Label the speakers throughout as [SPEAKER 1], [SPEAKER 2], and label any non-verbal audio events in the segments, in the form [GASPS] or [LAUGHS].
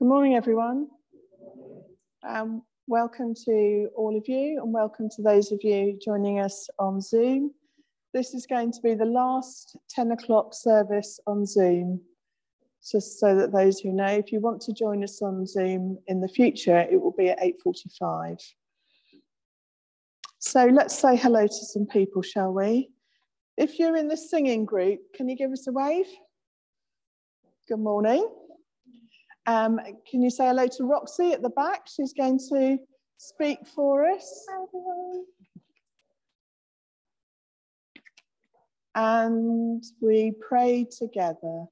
[SPEAKER 1] Good morning, everyone. Um, welcome to all of you, and welcome to those of you joining us on Zoom. This is going to be the last 10 o'clock service on Zoom, just so that those who know, if you want to join us on Zoom in the future, it will be at 8.45. So let's say hello to some people, shall we? If you're in the singing group, can you give us a wave? Good morning. Um, can you say hello to Roxy at the back? She's going to speak for us. And we pray together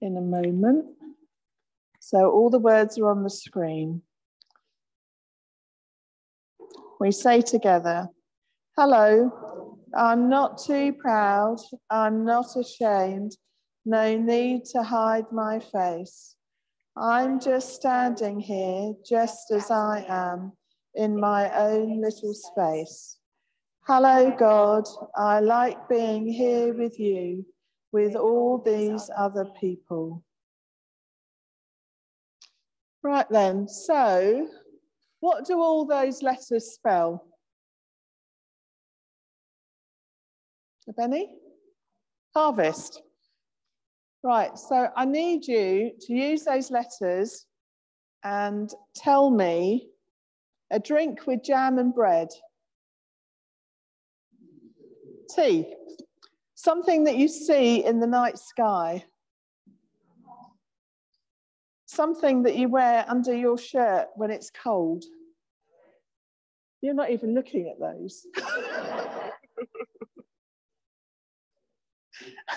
[SPEAKER 1] in a moment. So all the words are on the screen. We say together, Hello, I'm not too proud, I'm not ashamed, no need to hide my face. I'm just standing here, just as I am, in my own little space. Hello, God, I like being here with you, with all these other people. Right then, so what do all those letters spell? Benny? Harvest. Right, so I need you to use those letters and tell me a drink with jam and bread. Tea. Something that you see in the night sky. Something that you wear under your shirt when it's cold. You're not even looking at those.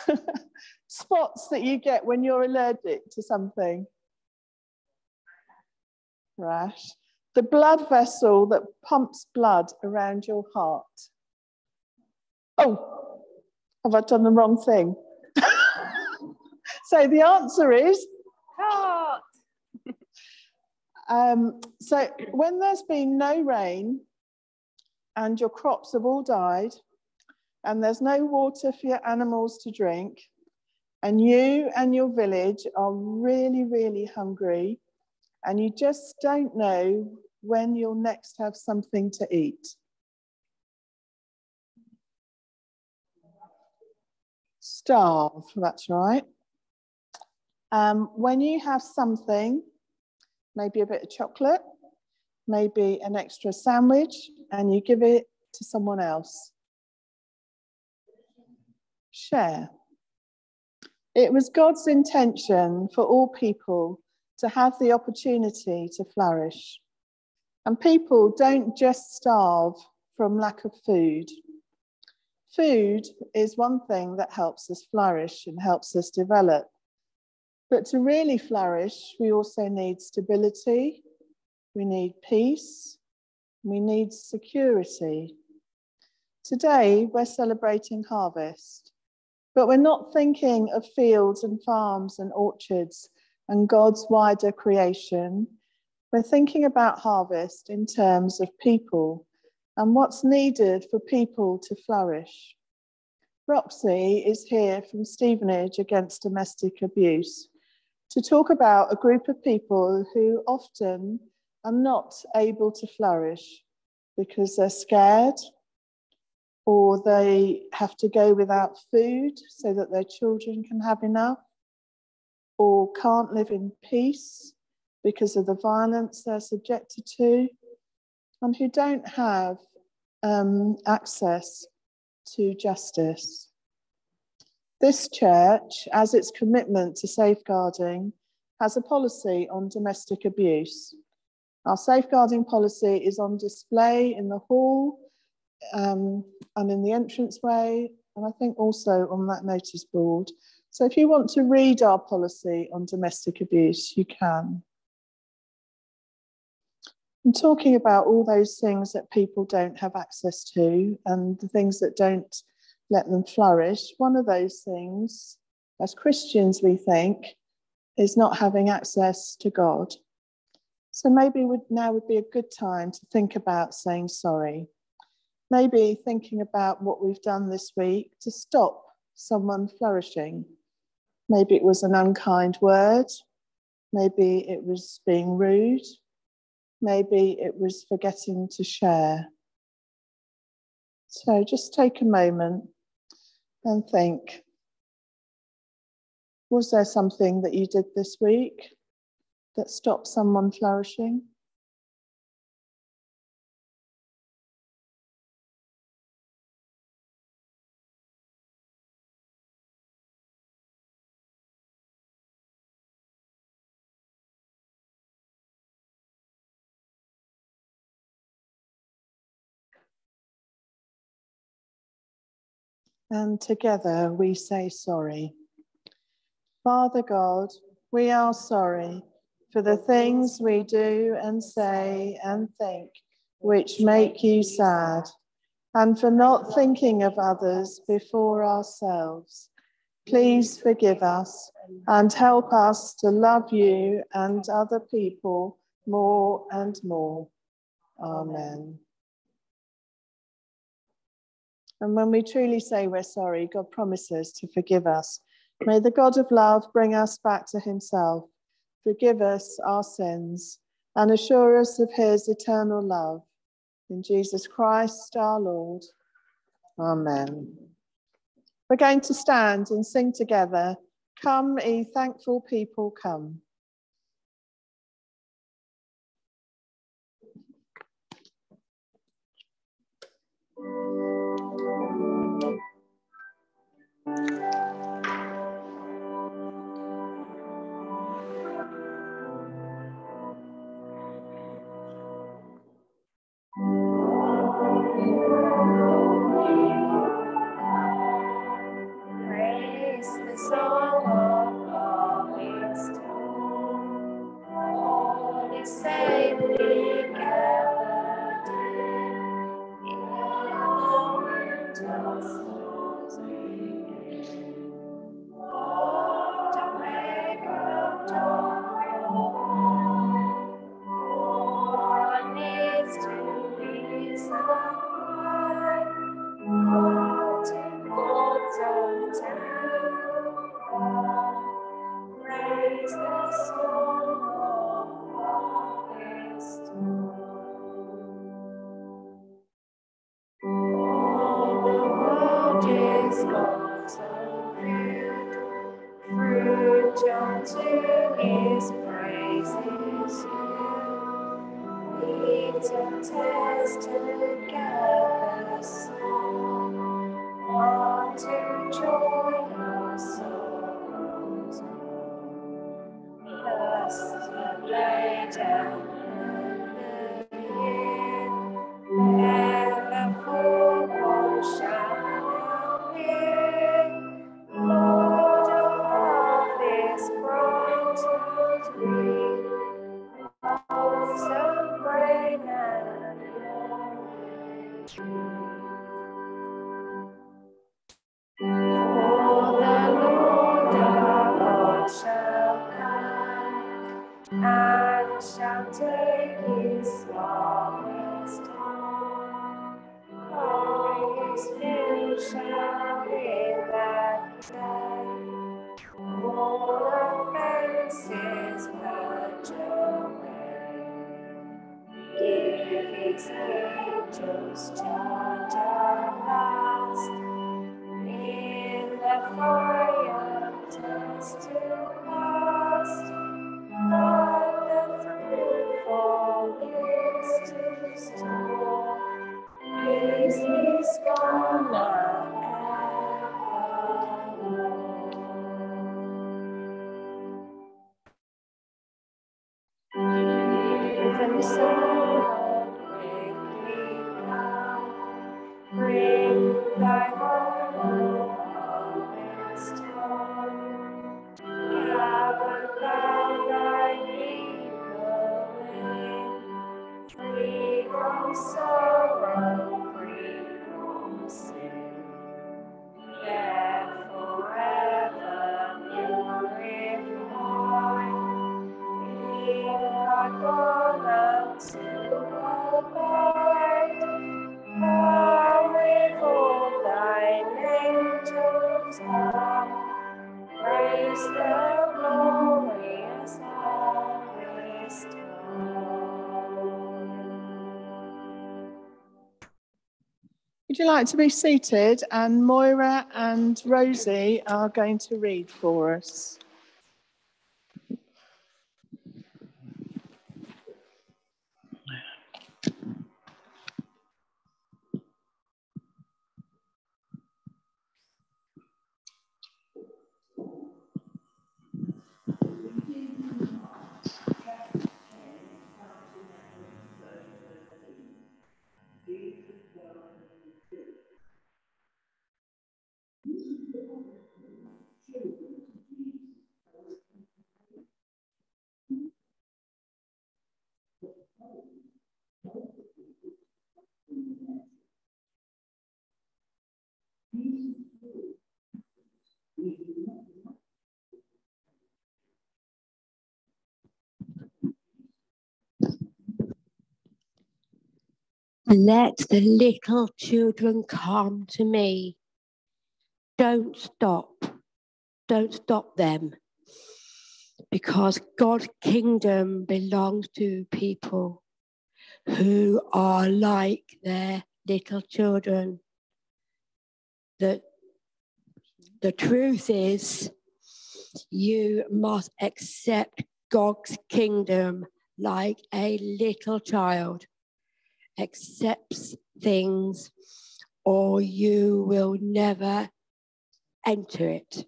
[SPEAKER 1] [LAUGHS] Spots that you get when you're allergic to something. Rash. The blood vessel that pumps blood around your heart. Oh, have I done the wrong thing? [LAUGHS] so the answer is
[SPEAKER 2] heart.
[SPEAKER 1] um, so when there's been no rain and your crops have all died, and there's no water for your animals to drink, and you and your village are really, really hungry, and you just don't know when you'll next have something to eat. Starve, that's right. Um, when you have something, maybe a bit of chocolate, maybe an extra sandwich, and you give it to someone else share. It was God's intention for all people to have the opportunity to flourish. And people don't just starve from lack of food. Food is one thing that helps us flourish and helps us develop. But to really flourish, we also need stability, we need peace, we need security. Today, we're celebrating harvest. But we're not thinking of fields and farms and orchards and God's wider creation. We're thinking about harvest in terms of people and what's needed for people to flourish. Roxy is here from Stevenage Against Domestic Abuse to talk about a group of people who often are not able to flourish because they're scared, or they have to go without food so that their children can have enough, or can't live in peace because of the violence they're subjected to, and who don't have um, access to justice. This church, as its commitment to safeguarding, has a policy on domestic abuse. Our safeguarding policy is on display in the hall um, and in the entranceway, and I think also on that notice board. So if you want to read our policy on domestic abuse, you can. I'm talking about all those things that people don't have access to and the things that don't let them flourish. One of those things, as Christians, we think, is not having access to God. So maybe now would be a good time to think about saying sorry maybe thinking about what we've done this week to stop someone flourishing.
[SPEAKER 3] Maybe it was an unkind word. Maybe it was being rude. Maybe it was forgetting to share. So just take a moment and think was there something that you did this week that stopped someone flourishing? And together we say sorry. Father God, we are sorry for the things we do and say and think which make you sad, and for not thinking of others before ourselves. Please forgive us and help us to love you and other people more and more. Amen. And when we truly say we're sorry, God promises to forgive us. May the God of love bring us back to himself, forgive us our sins, and assure us of his eternal love. In Jesus Christ our Lord. Amen. We're going to stand and sing together. Come, ye thankful people, come.
[SPEAKER 1] Would you like to be seated? And Moira and Rosie are going to read for us.
[SPEAKER 2] Let the little children come to me. Don't stop. Don't stop them. Because God's kingdom belongs to people who are like their little children. The, the truth is, you must accept God's kingdom like a little child accepts things, or you will never enter it.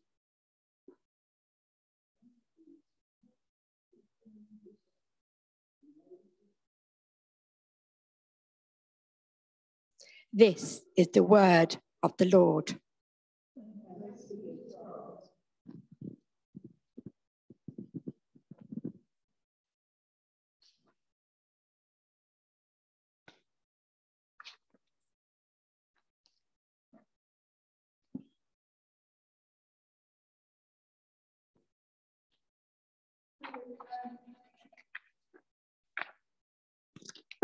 [SPEAKER 2] This is the word of the Lord.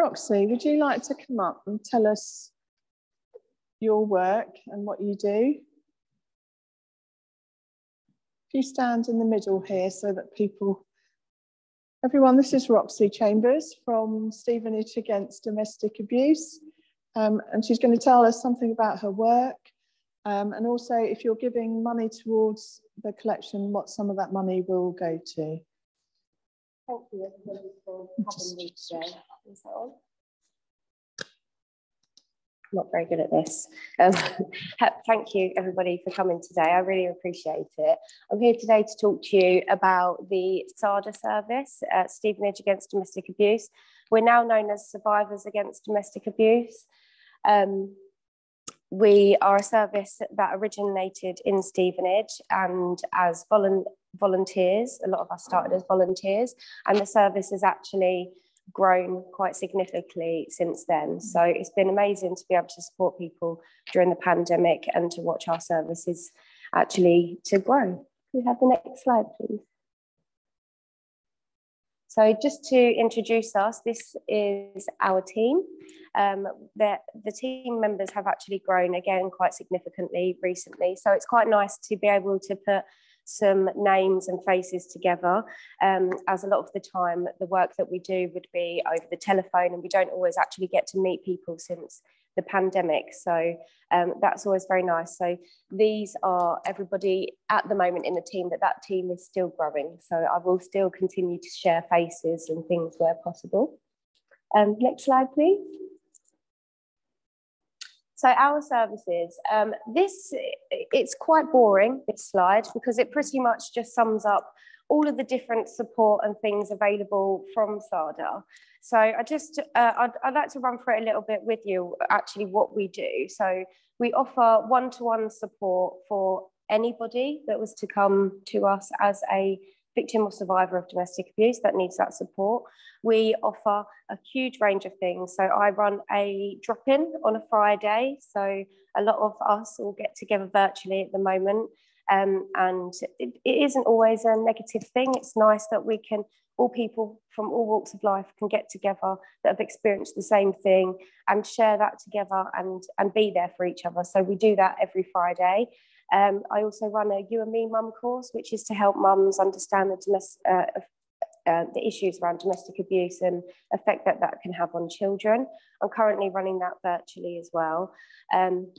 [SPEAKER 1] Roxy, would you like to come up and tell us your work and what you do? If you stand in the middle here so that people, everyone, this is Roxy Chambers from Stevenage Against Domestic Abuse. Um, and she's going to tell us something about her work um, and also if you're giving money towards the collection, what some of that money will go to.
[SPEAKER 3] Thank you everybody for having me today. Is that on? Not very good at this. Um, [LAUGHS] thank you everybody for coming today. I really appreciate it. I'm here today to talk to you about the SADA service at Stevenage Against Domestic Abuse. We're now known as Survivors Against Domestic Abuse. Um, we are a service that originated in Stevenage and as volu volunteers, a lot of us started as volunteers, and the service has actually grown quite significantly since then. Mm-hmm. So it's been amazing to be able to support people during the pandemic and to watch our services actually to grow. Can we have the next slide, please? So just to introduce us, this is our team. Um, the, the team members have actually grown again quite significantly recently. So it's quite nice to be able to put some names and faces together um, as a lot of the time the work that we do would be over the telephone and we don't always actually get to meet people since the pandemic. So um, that's always very nice. So these are everybody at the moment in the team, but that team is still growing. So I will still continue to share faces and things where possible. Um, next slide, please. So our services, um, this, it's quite boring, this slide, because it pretty much just sums up all of the different support and things available from SADA. So I just, uh, I'd, I'd like to run through it a little bit with you, actually what we do. So we offer one-to-one -one support for anybody that was to come to us as a victim or survivor of domestic abuse that needs that support. We offer a huge range of things. So I run a drop-in on a Friday. So a lot of us all get together virtually at the moment. Um, and it, it isn't always a negative thing. It's nice that we can, all people from all walks of life can get together that have experienced the same thing and share that together and, and be there for each other. So we do that every Friday. Um, I also run a You and Me Mum course, which is to help mums understand the, domestic, uh, uh, the issues around domestic abuse and effect that that can have on children. I'm currently running that virtually as well. Um,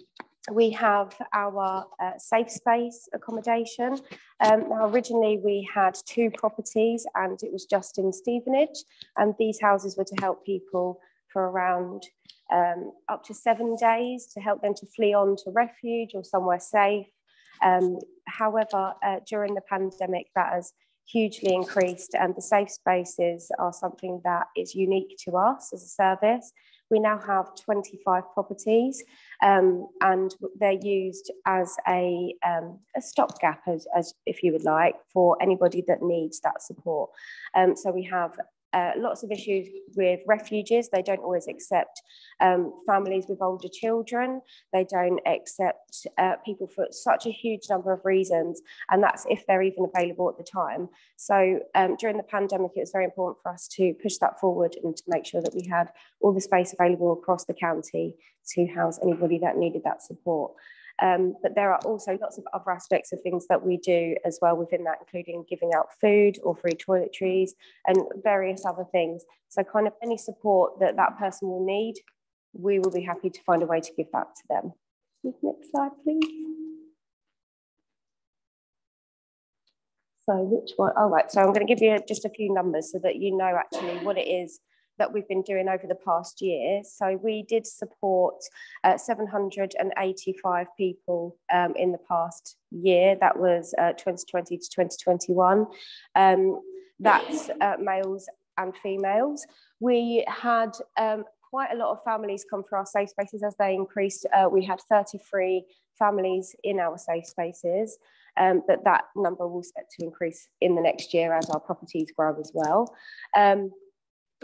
[SPEAKER 3] we have our uh, safe space accommodation. Um, now, originally we had two properties and it was just in Stevenage, and these houses were to help people for around um, up to seven days to help them to flee on to refuge or somewhere safe. Um, however, uh, during the pandemic, that has hugely increased, and the safe spaces are something that is unique to us as a service. We now have 25 properties um, and they're used as a, um, a stopgap, as, as, if you would like, for anybody that needs that support. Um, so we have uh, lots of issues with refuges. They don't always accept um, families with older children. They don't accept uh, people for such a huge number of reasons, and that's if they're even available at the time. So um, during the pandemic, it was very important for us to push that forward and to make sure that we had all the space available across the county to house anybody that needed that support. Um, but there are also lots of other aspects of things that we do as well within that, including giving out food or free toiletries and various other things. So kind of any support that that person will need, we will be happy to find a way to give that to them. Next slide, please. So which one? All oh, so I'm going to give you just a few numbers so that you know actually what it is that we've been doing over the past year. So we did support uh, 785 people um, in the past year. That was uh, 2020 to 2021. Um, that's uh, males and females. We had um, quite a lot of families come through our safe spaces as they increased. Uh, we had 33 families in our safe spaces. Um, but that number will set to increase in the next year as our properties grow as well. Um,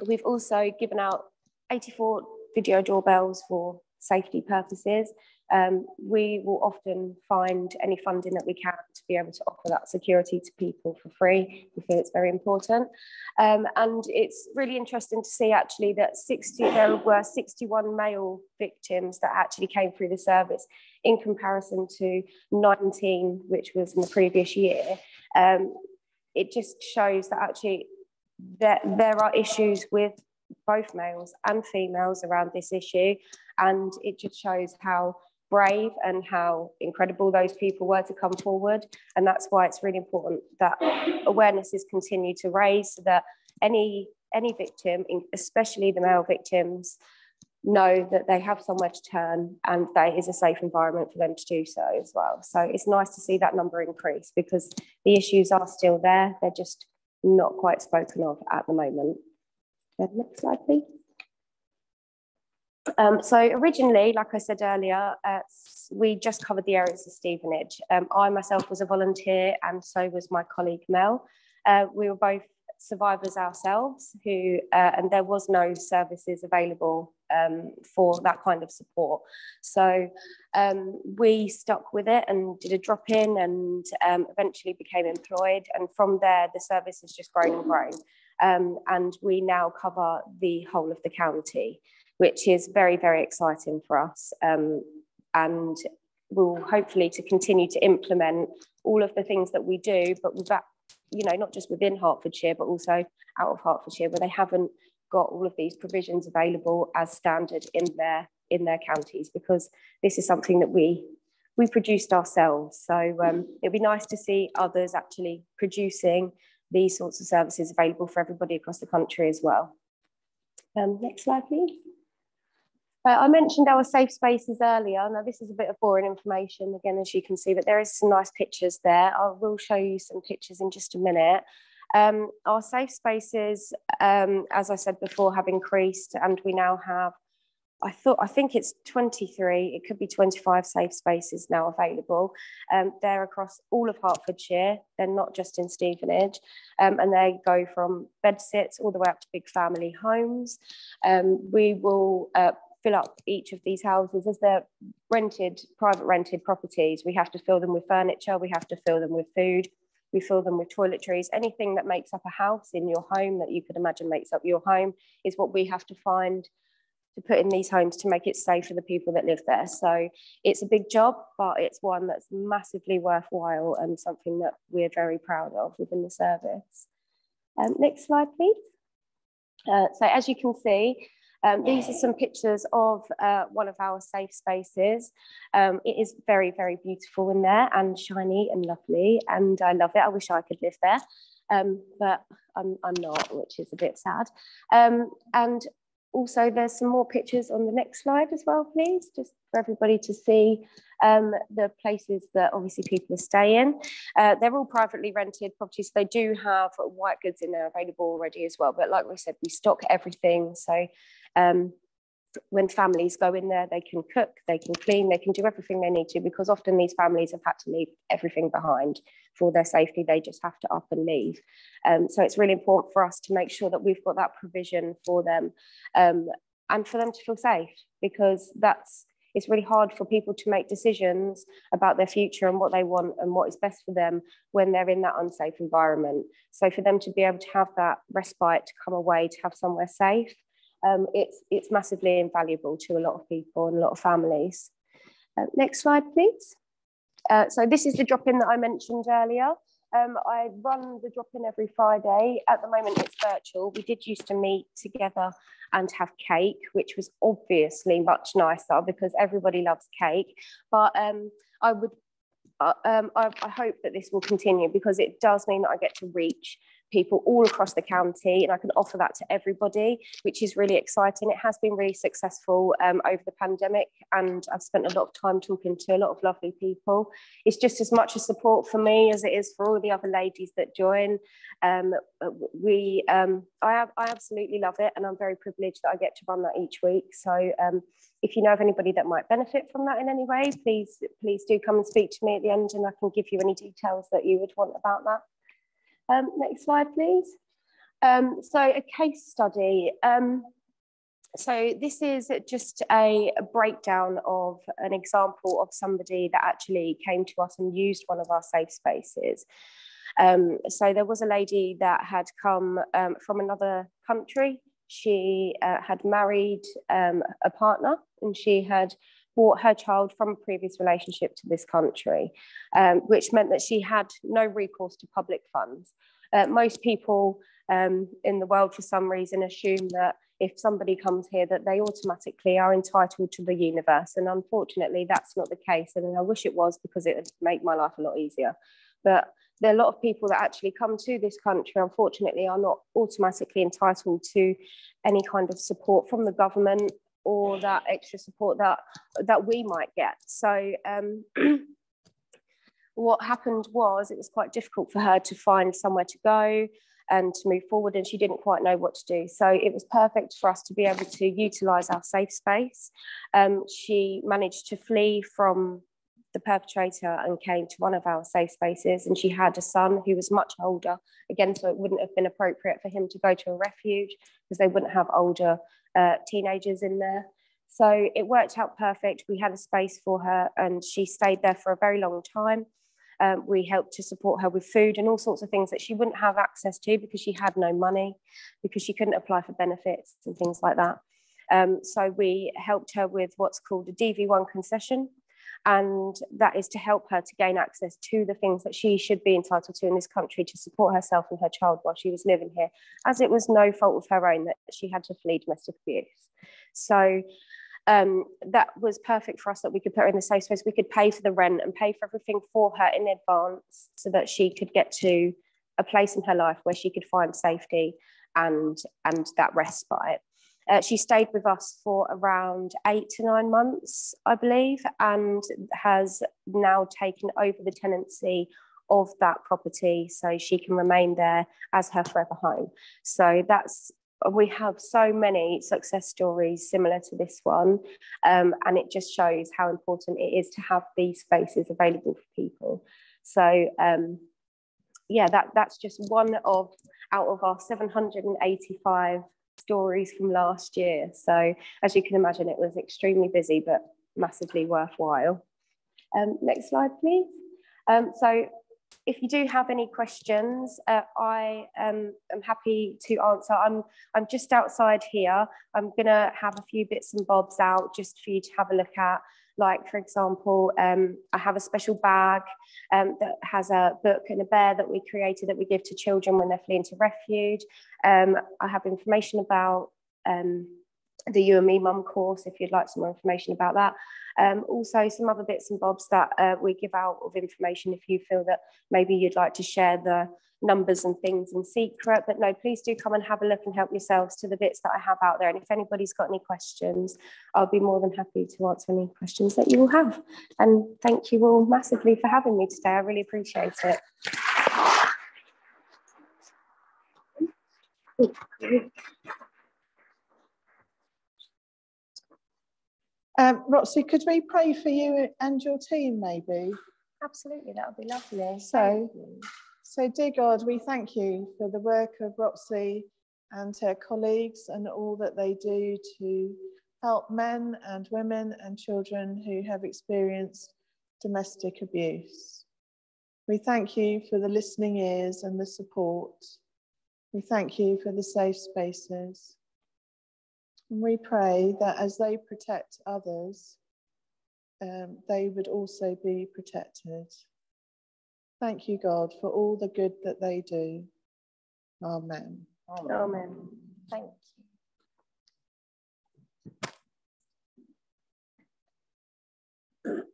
[SPEAKER 3] We've also given out 84 video doorbells for safety purposes. Um, we will often find any funding that we can to be able to offer that security to people for free. We feel it's very important. Um, and it's really interesting to see actually that 60, there were 61 male victims that actually came through the service in comparison to 19, which was in the previous year. Um, it just shows that actually that there are issues with both males and females around this issue. And it just shows how brave and how incredible those people were to come forward. And that's why it's really important that awareness is continued to raise so that any any victim, especially the male victims, know that they have somewhere to turn and that is a safe environment for them to do so as well. So it's nice to see that number increase because the issues are still there. They're just not quite spoken of at the moment. next slide, please. Um, so originally, like I said earlier, uh, we just covered the areas of Stevenage. Um, I myself was a volunteer and so was my colleague Mel. Uh, we were both survivors ourselves who, uh, and there was no services available um, for that kind of support. So um, we stuck with it and did a drop in and um, eventually became employed. And from there, the service has just grown and grown. Um, and we now cover the whole of the county, which is very, very exciting for us. Um, and we'll hopefully to continue to implement all of the things that we do, but with that you know, not just within Hertfordshire, but also out of Hertfordshire, where they haven't got all of these provisions available as standard in their in their counties, because this is something that we we produced ourselves. So um, it'd be nice to see others actually producing these sorts of services available for everybody across the country as well. Um, next slide, please. I mentioned our safe spaces earlier. Now, this is a bit of boring information, again, as you can see, but there is some nice pictures there. I will show you some pictures in just a minute. Um, our safe spaces, um, as I said before, have increased and we now have, I thought, I think it's 23, it could be 25 safe spaces now available. Um, they're across all of Hertfordshire, they're not just in Stevenage, um, and they go from bed sits all the way up to big family homes. Um, we will uh, fill up each of these houses as they're rented, private rented properties. We have to fill them with furniture, we have to fill them with food, we fill them with toiletries. Anything that makes up a house in your home that you could imagine makes up your home is what we have to find to put in these homes to make it safe for the people that live there. So it's a big job, but it's one that's massively worthwhile and something that we're very proud of within the service. Um, next slide, please. Uh, so as you can see, um, these are some pictures of uh, one of our safe spaces. Um, it is very, very beautiful in there and shiny and lovely, and I love it. I wish I could live there, um, but I'm, I'm not, which is a bit sad. Um, and also there's some more pictures on the next slide as well, please, just for everybody to see um, the places that obviously people are staying. Uh, they're all privately rented properties. They do have white goods in there available already as well. But like we said, we stock everything. So um, when families go in there, they can cook, they can clean, they can do everything they need to because often these families have had to leave everything behind for their safety. They just have to up and leave. Um, so it's really important for us to make sure that we've got that provision for them um, and for them to feel safe because that's it's really hard for people to make decisions about their future and what they want and what is best for them when they're in that unsafe environment. So for them to be able to have that respite to come away to have somewhere safe um, it's, it's massively invaluable to a lot of people and a lot of families. Uh, next slide, please. Uh, so this is the drop-in that I mentioned earlier. Um, I run the drop-in every Friday. At the moment, it's virtual. We did used to meet together and have cake, which was obviously much nicer because everybody loves cake. But um, I would, uh, um, I, I hope that this will continue because it does mean that I get to reach people all across the county and I can offer that to everybody, which is really exciting. It has been really successful um, over the pandemic and I've spent a lot of time talking to a lot of lovely people. It's just as much a support for me as it is for all the other ladies that join. Um, we, um, I, I absolutely love it and I'm very privileged that I get to run that each week. So um, if you know of anybody that might benefit from that in any way, please, please do come and speak to me at the end and I can give you any details that you would want about that. Um, next slide, please. Um, so a case study. Um, so this is just a, breakdown of an example of somebody that actually came to us and used one of our safe spaces. Um, so there was a lady that had come um, from another country. She uh, had married um, a partner and she had brought her child from a previous relationship to this country, um, which meant that she had no recourse to public funds. Uh, most people um, in the world, for some reason, assume that if somebody comes here, that they automatically are entitled to the universe. And unfortunately, that's not the case. And I wish it was because it would make my life a lot easier. But there are a lot of people that actually come to this country, unfortunately, are not automatically entitled to any kind of support from the government or that extra support that that we might get. So um, [CLEARS THROAT] what happened was it was quite difficult for her to find somewhere to go and to move forward and she didn't quite know what to do. So it was perfect for us to be able to utilize our safe space. Um, she managed to flee from the perpetrator and came to one of our safe spaces and she had a son who was much older. Again so it wouldn't have been appropriate for him to go to a refuge because they wouldn't have older uh, teenagers in there. So it worked out perfect. We had a space for her and she stayed there for a very long time. Um, we helped to support her with food and all sorts of things that she wouldn't have access to because she had no money, because she couldn't apply for benefits and things like that. Um, so we helped her with what's called a DV1 concession, and that is to help her to gain access to the things that she should be entitled to in this country to support herself and her child while she was living here, as it was no fault of her own that she had to flee domestic abuse. So um, that was perfect for us that we could put her in the safe space. We could pay for the rent and pay for everything for her in advance so that she could get to a place in her life where she could find safety and and that respite. Uh, she stayed with us for around eight to nine months, I believe, and has now taken over the tenancy of that property so she can remain there as her forever home. So that's we have so many success stories similar to this one, um, and it just shows how important it is to have these spaces available for people. So, um, yeah, that, that's just one of out of our 785 stories from last year. So, as you can imagine, it was extremely busy, but massively worthwhile. Um, next slide, please. Um, so, if you do have any questions, uh, I um, am happy to answer. I'm, I'm just outside here. I'm going to have a few bits and bobs out just for you to have a look at. Like, for example, um, I have a special bag um, that has a book and a bear that we created that we give to children when they're fleeing to refuge. Um, I have information about um, the You and Me Mum course if you'd like some more information about that. Um, also, some other bits and bobs that uh, we give out of information if you feel that maybe you'd like to share the numbers and things in secret. But no, please do come and have a look and help yourselves to the bits that I have out there. And if anybody's got any questions, I'll be more than happy to answer any questions that you will have. And thank you all massively for having me today. I really appreciate it.
[SPEAKER 1] Um, Roxy, could we pray for you and your team, maybe?
[SPEAKER 3] Absolutely, that would be lovely.
[SPEAKER 1] So, so dear God, we thank you for the work of Roxy and her colleagues and all that they do to help men and women and children who have experienced domestic abuse. We thank you for the listening ears and the support. We thank you for the safe spaces. And we pray that as they protect others, um, they would also be protected. Thank you, God, for all the good that they do. Amen.
[SPEAKER 3] Amen. Amen. Thank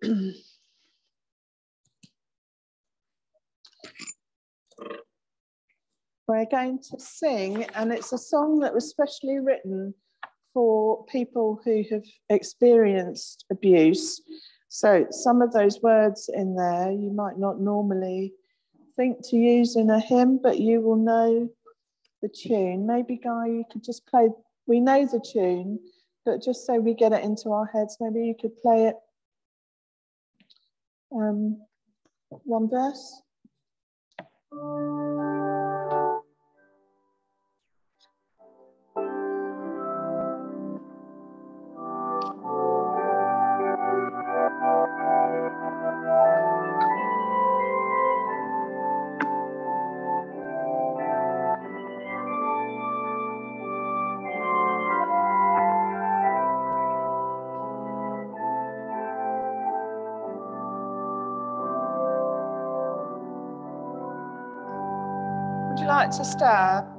[SPEAKER 1] you. [CLEARS THROAT] We're going to sing, and it's a song that was specially written for people who have experienced abuse. So some of those words in there you might not normally think to use in a hymn, but you will know the tune. Maybe Guy, you could just play, we know the tune, but just so we get it into our heads, maybe you could play it um, one verse. To start?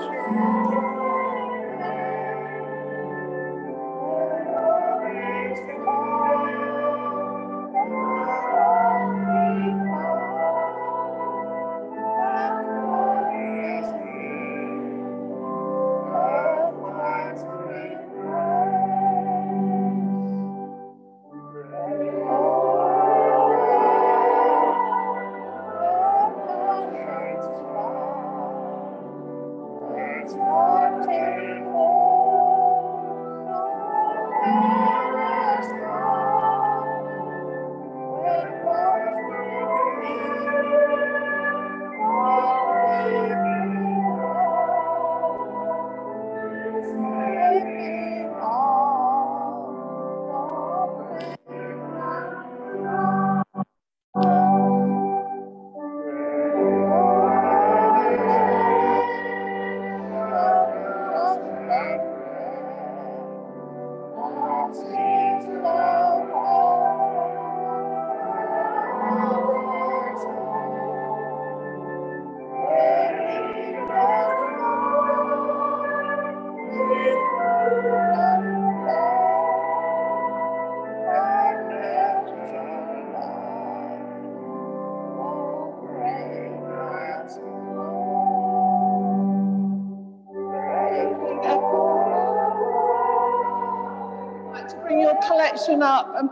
[SPEAKER 1] collection up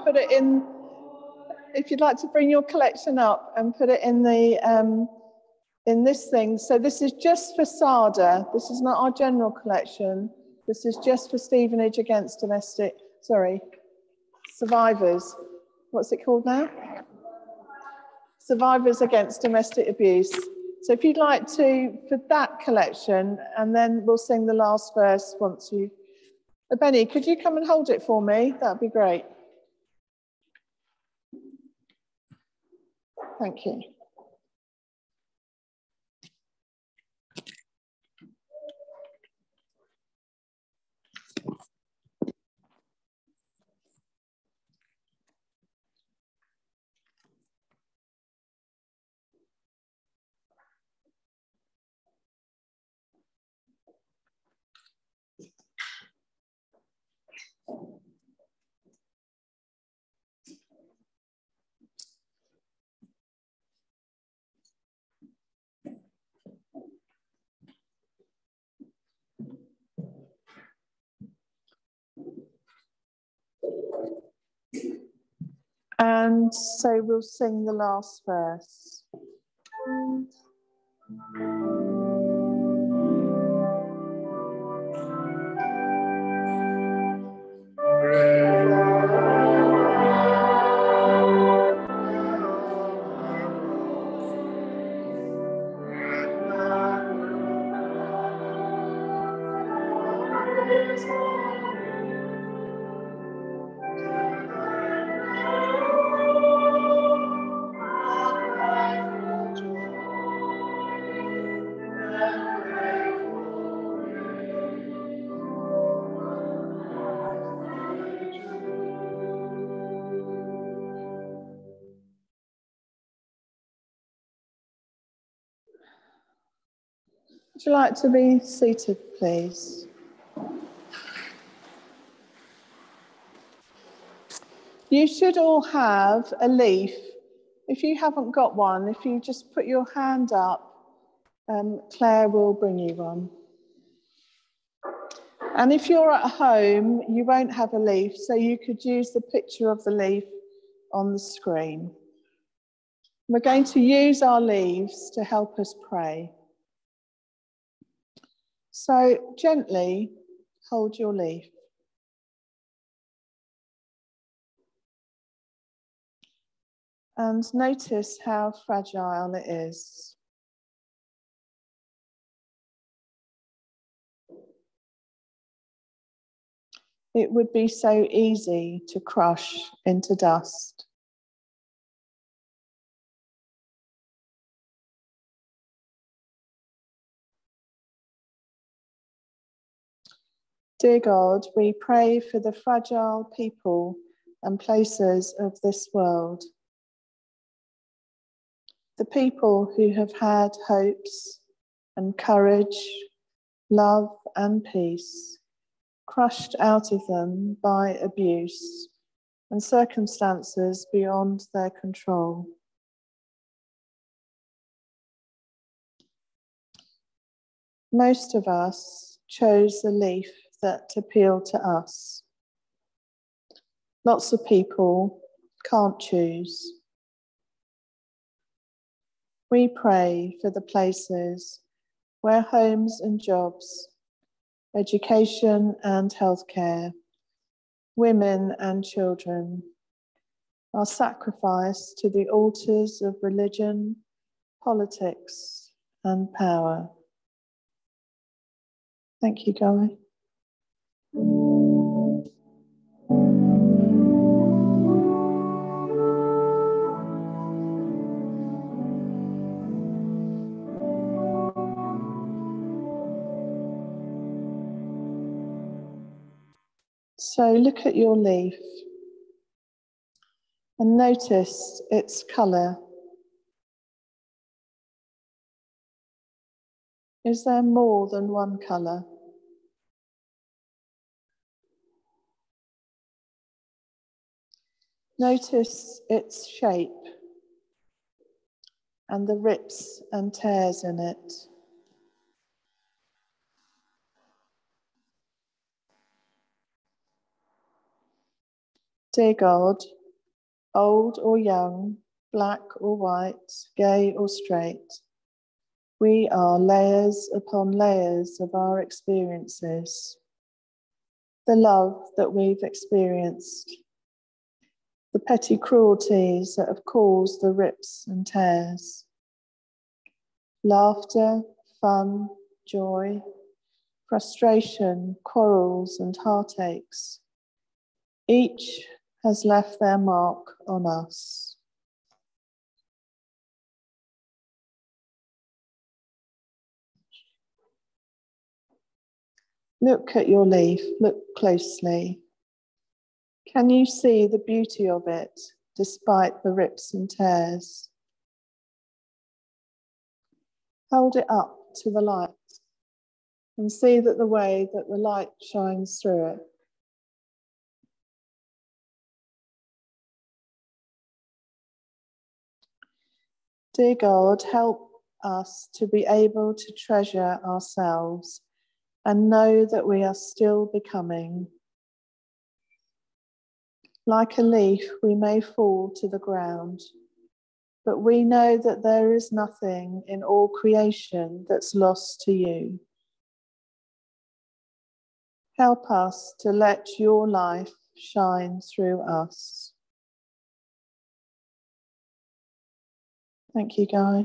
[SPEAKER 1] put it in, if you'd like to bring your collection up and put it in the, um, in this thing. So this is just for SADA. This is not our general collection. This is just for Stevenage against domestic, sorry, survivors. What's it called now? Survivors Against Domestic Abuse. So if you'd like to, for that collection, and then we'll sing the last verse once you. Benny, could you come and hold it for me? That'd be great. Thank you. And so we'll sing the last verse. Would you like to be seated, please? You should all have a leaf. If you haven't got one, if you just put your hand up, um, Claire will bring you one. And if you're at home, you won't have a leaf, so you could use the picture of the leaf on the screen. We're going to use our leaves to help us pray. So gently hold your leaf. And notice how fragile it is. It would be so easy to crush into dust. Dear God, we pray for the fragile people and places of this world. The people who have had hopes and courage, love and peace, crushed out of them by abuse and circumstances beyond their control. Most of us chose the leaf that appeal to us. Lots of people can't choose. We pray for the places where homes and jobs, education and healthcare, women and children are sacrificed to the altars of religion, politics, and power. Thank you, Guy. So look at your leaf and notice its colour. Is there more than one colour? Notice its shape and the rips and tears in it. Dear God, old or young, black or white, gay or straight, we are layers upon layers of our experiences, the love that we've experienced, the petty cruelties that have caused the rips and tears, laughter, fun, joy, frustration, quarrels, and heartaches. Each has left their mark on us. Look at your leaf, look closely. Can you see the beauty of it despite the rips and tears? Hold it up to the light and see that the way that the light shines through it. Dear God, help us to be able to treasure ourselves and know that we are still becoming. Like a leaf, we may fall to the ground, but we know that there is nothing in all creation that's lost to you. Help us to let your life shine through us. Thank you, Guy.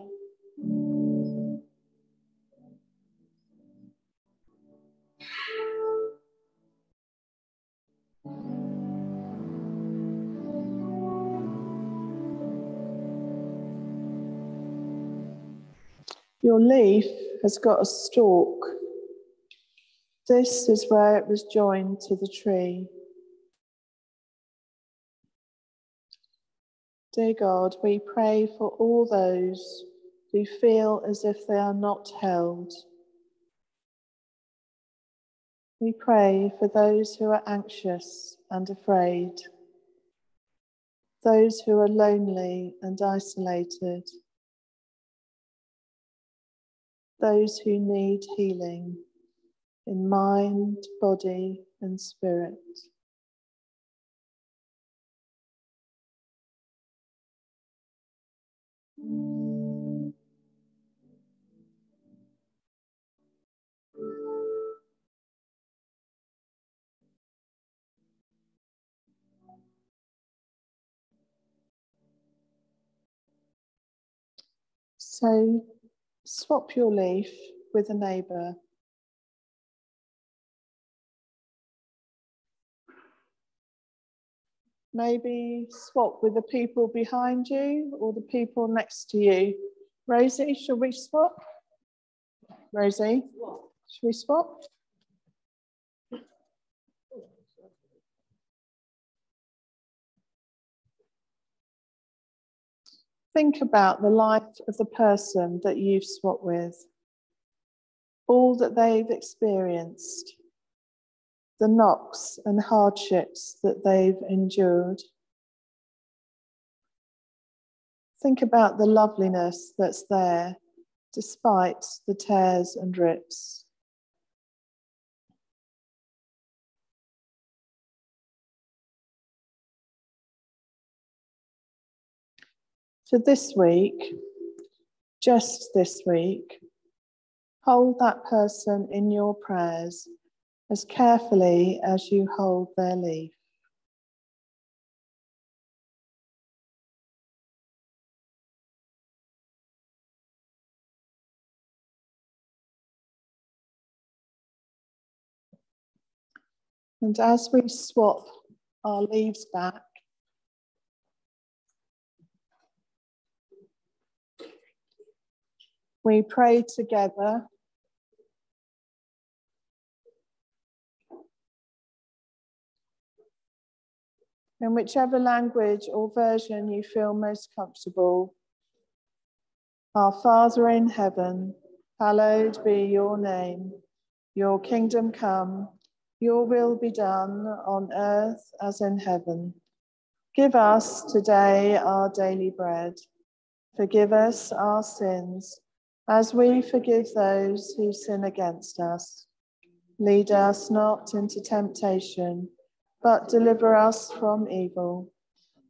[SPEAKER 1] Your leaf has got a stalk. This is where it was joined to the tree. Dear God, we pray for all those who feel as if they are not held. We pray for those who are anxious and afraid, those who are lonely and isolated those who need healing in mind, body, and spirit. So Swap your leaf with a neighbour. Maybe swap with the people behind you or the people next to you. Rosie, should we swap? Rosie, should we swap? Think about the life of the person that you've swapped with, all that they've experienced, the knocks and hardships that they've endured. Think about the loveliness that's there despite the tears and rips. For this week, just this week, hold that person in your prayers as carefully as you hold their leaf. And as we swap our leaves back, We pray together. In whichever language or version you feel most comfortable. Our Father in heaven, hallowed be your name. Your kingdom come, your will be done on earth as in heaven. Give us today our daily bread. Forgive us our sins as we forgive those who sin against us. Lead us not into temptation, but deliver us from evil.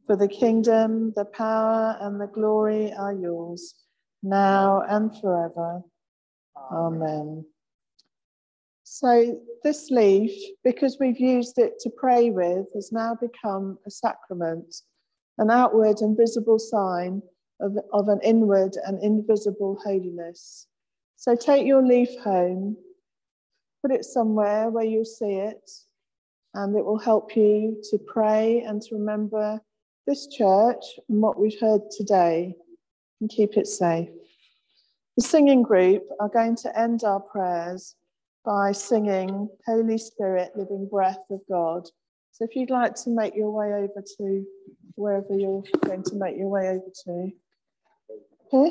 [SPEAKER 1] For the kingdom, the power, and the glory are yours, now and forever. Amen. So this leaf, because we've used it to pray with, has now become a sacrament, an outward and visible sign of, of an inward and invisible holiness. So take your leaf home, put it somewhere where you'll see it, and it will help you to pray and to remember this church and what we've heard today and keep it safe. The singing group are going to end our prayers by singing Holy Spirit, Living Breath of God. So if you'd like to make your way over to wherever you're going to make your way over to. Here.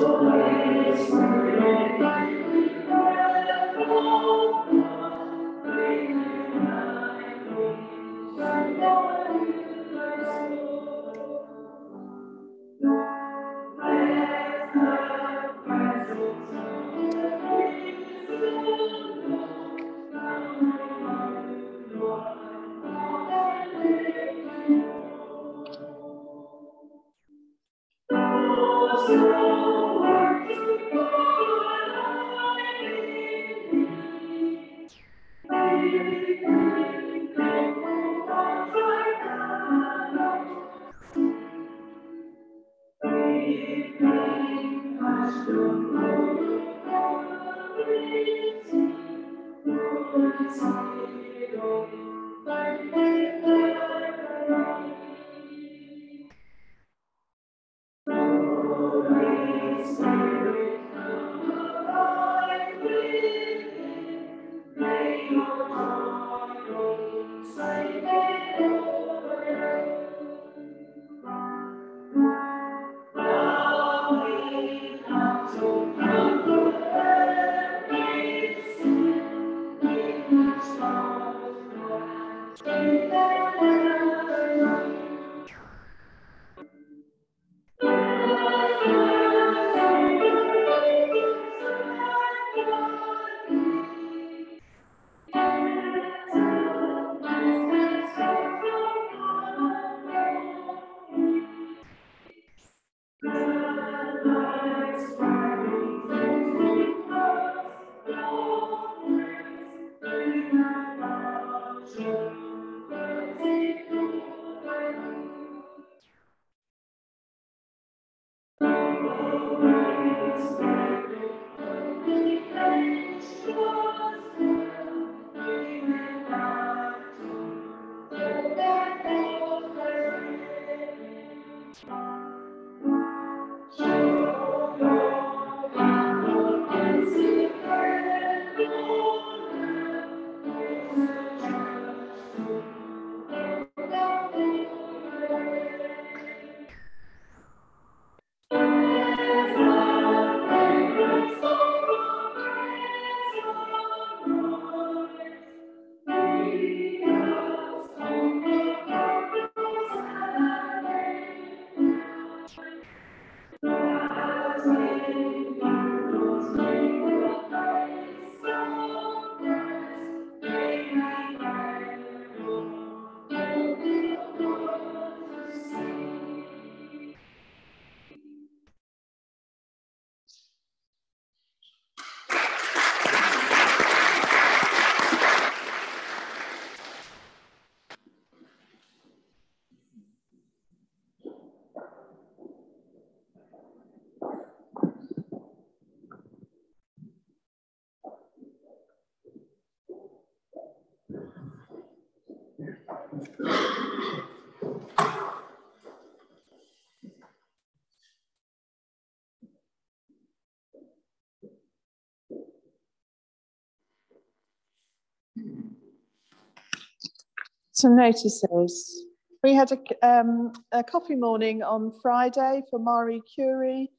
[SPEAKER 1] Lord my worthy. Thank you. Some notices. We had a, um, a coffee morning on Friday for Marie Curie,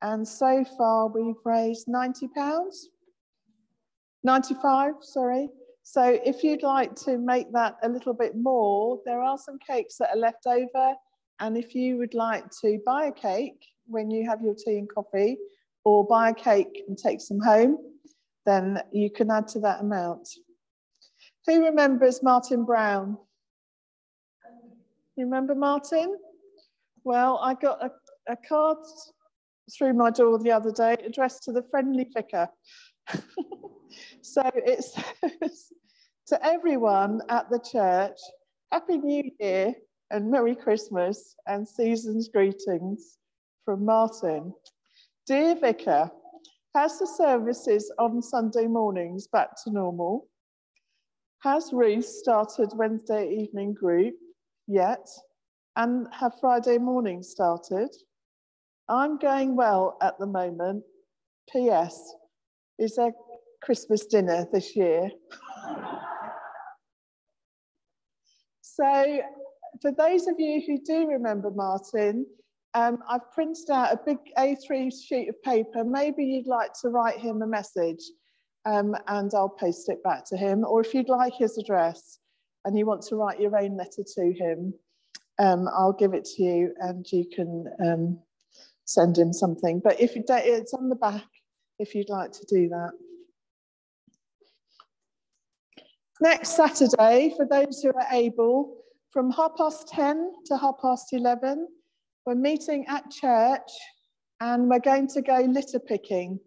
[SPEAKER 1] and so far we've raised 90 pounds. 95, sorry. So if you'd like to make that a little bit more, there are some cakes that are left over. And if you would like to buy a cake when you have your tea and coffee, or buy a cake and take some home, then you can add to that amount. Who remembers Martin Brown? You remember Martin? Well, I got a, a card through my door the other day addressed to the friendly vicar. [LAUGHS] so it says to everyone at the church, Happy New Year and Merry Christmas and season's greetings from Martin. Dear Vicar, has the services on Sunday mornings back to normal? Has Ruth started Wednesday evening group yet? And have Friday morning started? I'm going well at the moment. P.S. Is there Christmas dinner this year? [LAUGHS] so, for those of you who do remember Martin, um, I've printed out a big A3 sheet of paper. Maybe you'd like to write him a message um, and I'll post it back to him. Or if you'd like his address and you want to write your own letter to him, um, I'll give it to you and you can um, send him something. But if you don't, it's on the back if you'd like to do that. Next Saturday, for those who are able, from half past 10 to half past 11, we're meeting at church and we're going to go litter picking.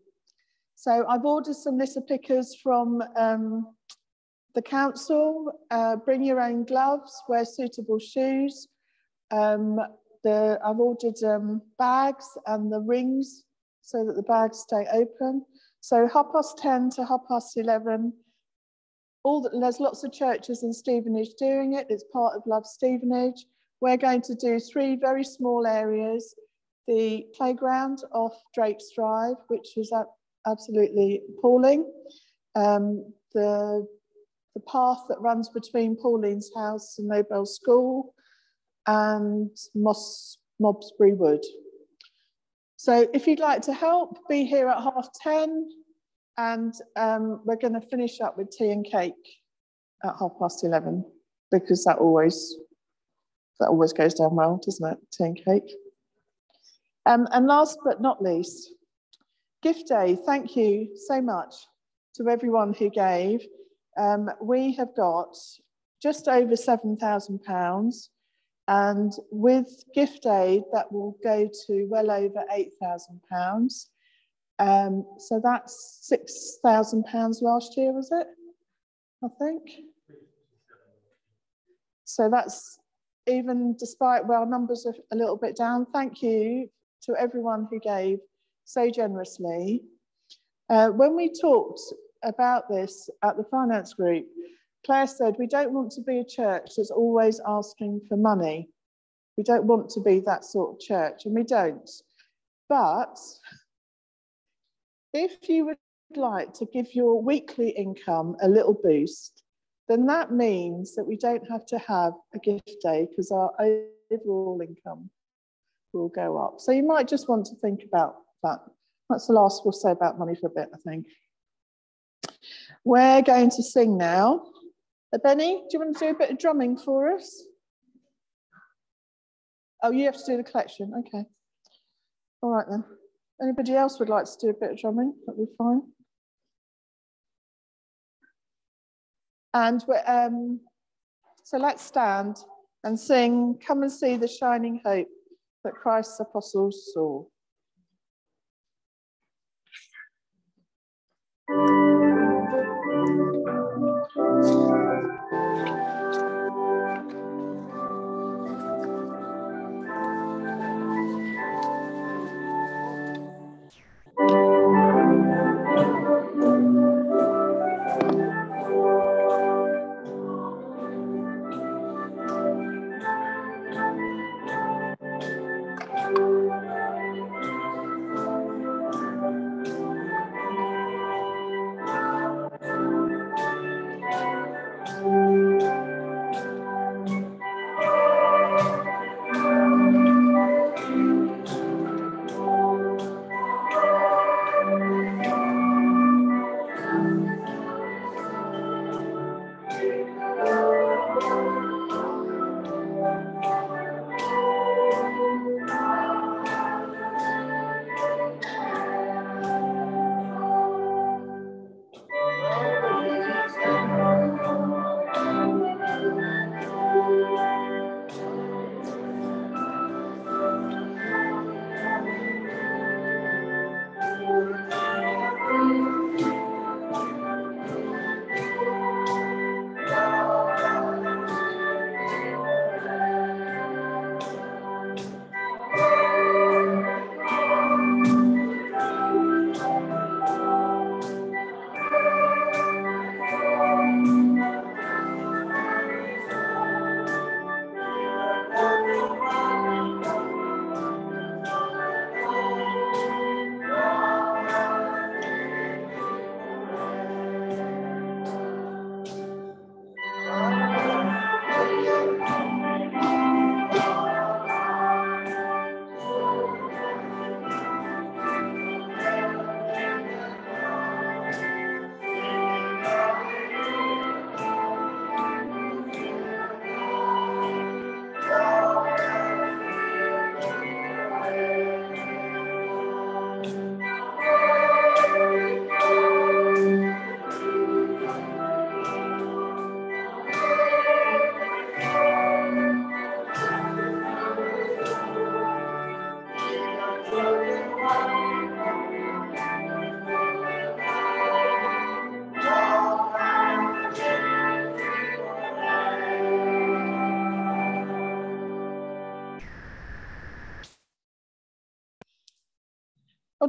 [SPEAKER 1] So I've ordered some litter pickers from um, the council. Uh, bring your own gloves, wear suitable shoes. Um, the, I've ordered um, bags and the rings so that the bags stay open. So half past 10 to half past 11, all the, there's lots of churches in Stevenage doing it. It's part of Love Stevenage. We're going to do three very small areas. The playground off Drake's Drive, which is absolutely appalling. Um, the, the path that runs between Pauline's house and Nobel School and Moss, Mobsbury Wood. So if you'd like to help, be here at half 10 and um, we're going to finish up with tea and cake at half past 11 because that always that always goes down well, doesn't it? Tea and cake. Um, and last but not least, gift day. Thank you so much to everyone who gave. Um, we have got just over £7,000 and with gift aid that will go to well over £8,000. Um, so that's £6,000 last year, was it? I think. So that's even despite, well, numbers are a little bit down, thank you to everyone who gave so generously. Uh, when we talked about this at the finance group, Claire said, we don't want to be a church that's always asking for money. We don't want to be that sort of church, and we don't. But if you would like to give your weekly income a little boost, then that means that we don't have to have a gift day because our overall income will go up. So you might just want to think about that. That's the last we'll say about money for a bit, I think. We're going to sing now. Benny, do you want to do a bit of drumming for us? Oh, you have to do the collection. Okay. All right then. Anybody else would like to do a bit of drumming? That'd be fine. And um, so let's stand and sing, Come and see the shining hope that Christ's apostles saw.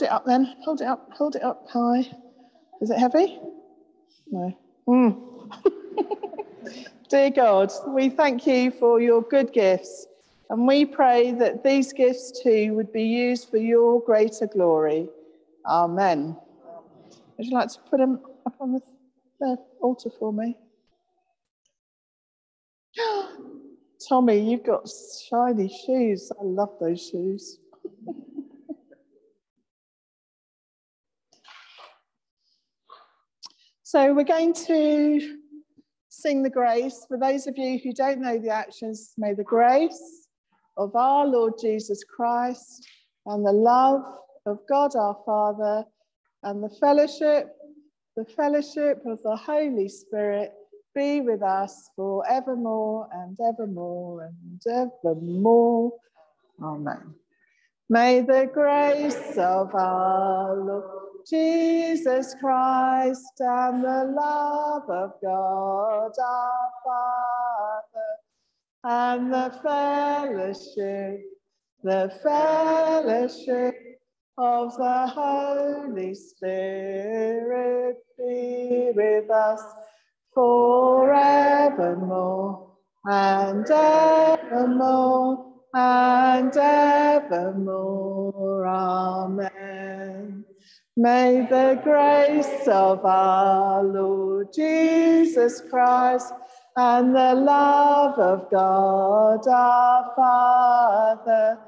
[SPEAKER 1] Hold it up then. Hold it up. Hold it up high. Is it heavy? No. Mm. [LAUGHS] Dear God, we thank you for your good gifts, and we pray that these gifts too would be used for your greater glory. Amen. Would you like to put them up on the, the altar for me? [GASPS] Tommy, you've got shiny shoes. I love those shoes. So we're going to sing the grace. For those of you who don't know the actions, may the grace of our Lord Jesus Christ and the love of God our Father and the fellowship, the fellowship of the Holy Spirit be with us for evermore and evermore and evermore. Amen. May the grace of our Lord Jesus Christ and the love of God our Father and the fellowship, the fellowship of the Holy Spirit be with us forevermore and evermore and evermore. Amen. May the grace of our Lord Jesus Christ and the love of God our Father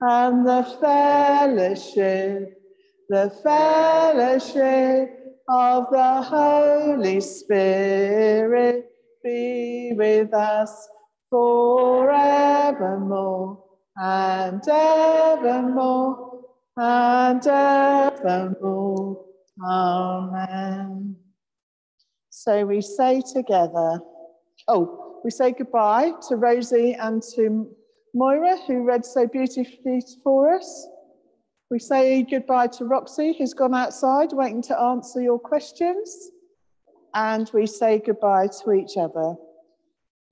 [SPEAKER 1] and the fellowship, the fellowship of the Holy Spirit be with us forevermore and evermore and evermore. Amen. So we say together, oh, we say goodbye to Rosie and to Moira, who read so beautifully for us. We say goodbye to Roxy, who's gone outside waiting to answer your questions. And we say goodbye to each other.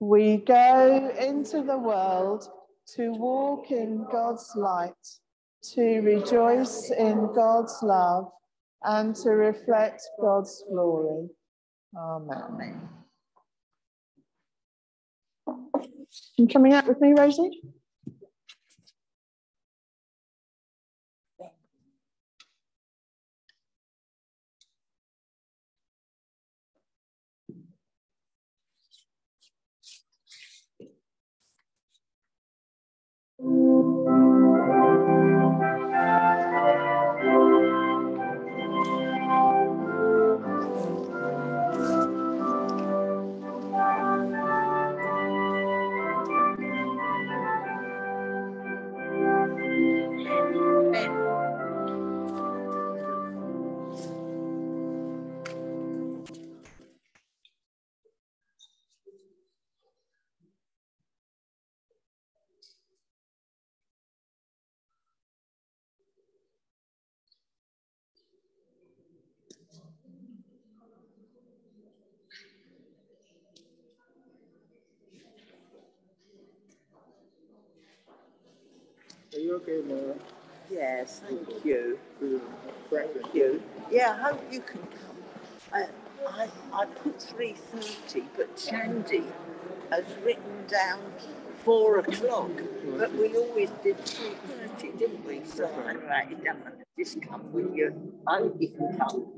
[SPEAKER 1] We go into the world to walk in God's light, to rejoice in God's love, and to reflect God's glory. Amen. You coming out with me, Rosie?
[SPEAKER 4] Yes, thank you. Thank you. Yeah, I hope you can come. Uh, I, I put 3.30, but Chandy has written down 4 o'clock, but we always did 3.30, didn't we? So anyway, it doesn't just come with you. I hope you can come.